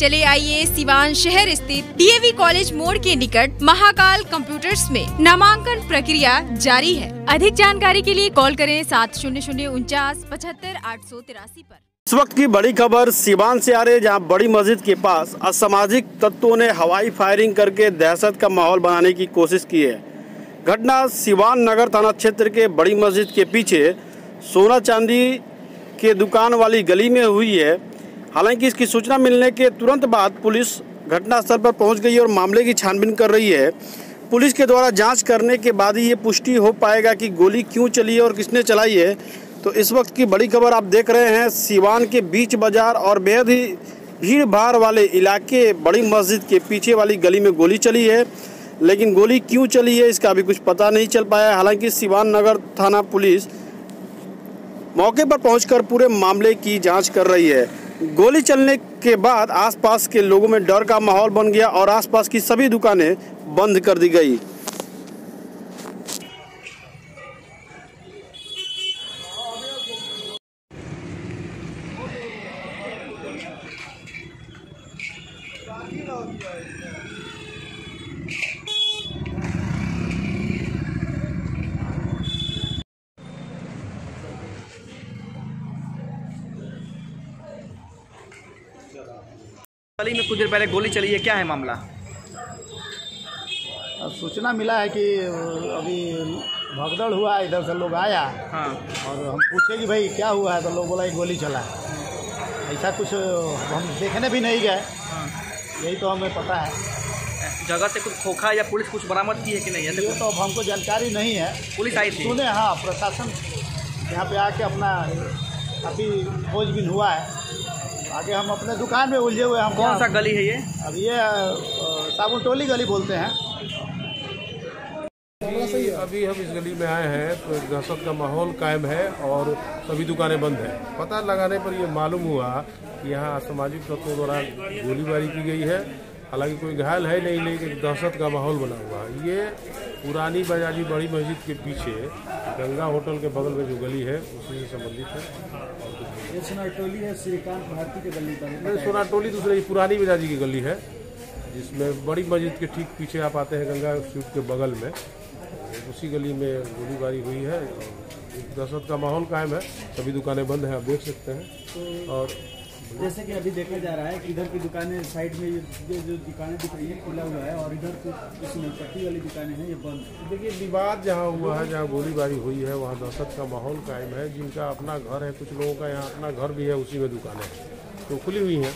चले आइए सिवान शहर स्थित डीएवी कॉलेज मोड़ के निकट महाकाल कंप्यूटर्स में नामांकन प्रक्रिया जारी है। अधिक जानकारी के लिए कॉल करें सात शून्य शून्य उनचास पचहत्तर आठ सौ तिरासी आरोप इस वक्त की बड़ी खबर सिवान से आ रही है, जहाँ बड़ी मस्जिद के पास असामाजिक तत्वों ने हवाई फायरिंग करके दहशत का माहौल बनाने की कोशिश की है। घटना सिवान नगर थाना क्षेत्र के बड़ी मस्जिद के पीछे सोना चांदी के दुकान वाली गली में हुई है। हालाँकि इसकी सूचना मिलने के तुरंत बाद पुलिस घटनास्थल पर पहुँच गई और मामले की छानबीन कर रही है। पुलिस के द्वारा जाँच करने के बाद ही ये पुष्टि हो पाएगा कि गोली क्यों चली है और किसने चलाई है। तो इस वक्त की बड़ी खबर आप देख रहे हैं, सिवान के बीच बाज़ार और बेहद ही भीड़ भाड़ वाले इलाके, बड़ी मस्जिद के पीछे वाली गली में गोली चली है। लेकिन गोली क्यों चली है, इसका अभी कुछ पता नहीं चल पाया हालाँकि सिवान नगर थाना पुलिस मौके पर पहुंचकर पूरे मामले की जाँच कर रही है। गोली चलने के बाद आसपास के लोगों में डर का माहौल बन गया और आसपास की सभी दुकानें बंद कर दी गई। गली में कुछ देर पहले गोली चली है क्या है मामला? सूचना मिला है कि अभी भगदड़ हुआ है इधर से लोग आया। हाँ। और हम पूछे कि भाई क्या हुआ है? तो लोग बोला गोली चला है। ऐसा कुछ हम देखने भी नहीं गए। हाँ। यही तो हमें पता है। जगह से कुछ खोखा या पुलिस कुछ बरामद की है कि नहीं? ऐसे ये तो अब हमको जानकारी नहीं है। पुलिस आई थी? सुने हाँ प्रशासन यहाँ पे आके अपना काफ़ी खोजबीन हुआ है। आगे हम अपने दुकान में उलझे हुए हैं हम कौन सा गली है ये? अब ये साबुन टोली गली बोलते हैं। अभी अभी हम इस गली में आए हैं तो दहशत का माहौल कायम है और सभी दुकानें बंद हैं। पता लगाने पर यह मालूम हुआ कि यहाँ असामाजिक तत्वों द्वारा गोलीबारी की गई है। हालाँकि कोई घायल है नहीं लेकिन दहशत का माहौल बना हुआ है। ये पुरानी बजाजी बड़ी मस्जिद के पीछे गंगा होटल के बगल में जो गली है उसी से संबंधित है। ये सोनाटोली है श्रीकांत भारती के गली नहीं, सोनाटोली दूसरे ये पुरानी बजाजी की गली है जिसमें बड़ी मस्जिद के ठीक पीछे आप आते हैं गंगा स्ट्रीट के बगल में। उसी गली में गोलीबारी हुई है दहशत का माहौल कायम है। सभी दुकानें बंद हैं आप देख सकते हैं। और जैसे कि अभी देखा जा रहा है कि इधर की दुकानें साइड में ये जो दुकानें दिख रही है, खुला हुआ है और इधर तो इसमें पट्टी वाली दुकानें हैं, ये बंद देखिए, विवाद जहाँ हुआ है, जहाँ गोलीबारी हुई है, वहाँ दहशत का माहौल कायम है। जिनका अपना घर है, कुछ लोगों का यहाँ अपना घर भी है, उसी में दुकानें तो खुली हुई हैं।